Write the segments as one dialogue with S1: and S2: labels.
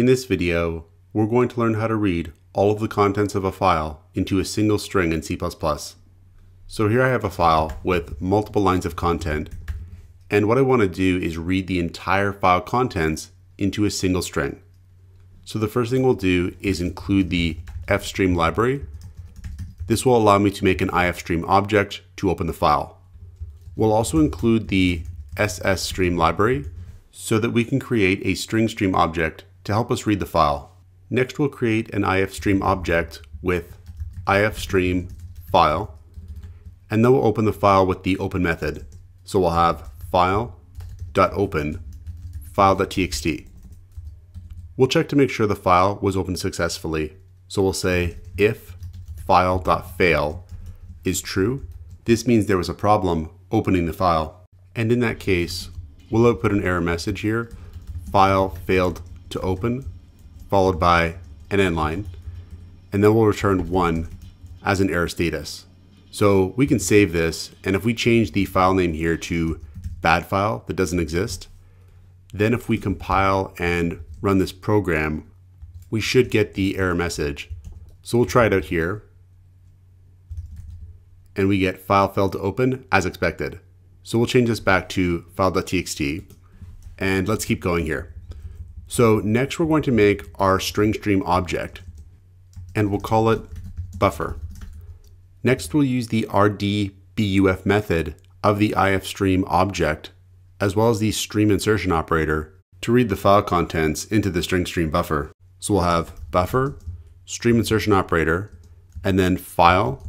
S1: In this video, we're going to learn how to read all of the contents of a file into a single string in C++. So here I have a file with multiple lines of content, and what I want to do is read the entire file contents into a single string. So the first thing we'll do is include the fstream library. This will allow me to make an ifstream object to open the file. We'll also include the sstream library so that we can create a string stream object to help us read the file. Next, we'll create an ifstream object with ifstream file, and then we'll open the file with the open method. So we'll have file.open file.txt. We'll check to make sure the file was opened successfully. So we'll say if file.fail is true, this means there was a problem opening the file. And in that case, we'll output an error message here, file failed to open, followed by an end line, and then we'll return 1 as an error status. So we can save this, and if we change the file name here to bad file that doesn't exist, then if we compile and run this program, we should get the error message. So we'll try it out here, and we get file failed to open as expected. So we'll change this back to file.txt, and let's keep going here. So next we're going to make our string stream object and we'll call it buffer. Next we'll use the rdbuf method of the ifstream object as well as the stream insertion operator to read the file contents into the string stream buffer. So we'll have buffer, stream insertion operator, and then file.rdbuf.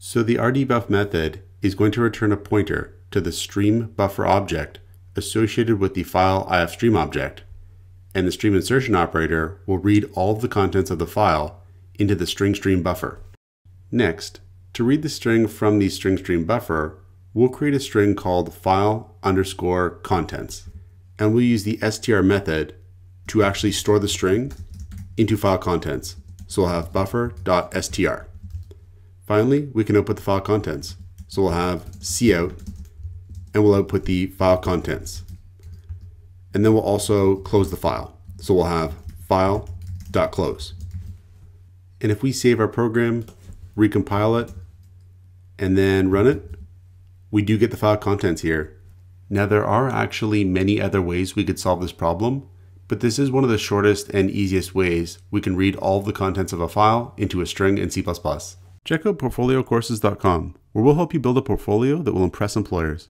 S1: So the rdbuf method is going to return a pointer to the stream buffer object associated with the file ifstream object, and the stream insertion operator will read all of the contents of the file into the string stream buffer. Next, to read the string from the string stream buffer, we'll create a string called file underscore contents, and we'll use the str method to actually store the string into file contents. So we'll have buffer.str. Finally, we can output the file contents. So we'll have cout and we'll output the file contents. And then we'll also close the file. So we'll have file.close. And if we save our program, recompile it, and then run it, we do get the file contents here. Now there are actually many other ways we could solve this problem, but this is one of the shortest and easiest ways we can read all the contents of a file into a string in C++. Check out portfoliocourses.com, where we'll help you build a portfolio that will impress employers.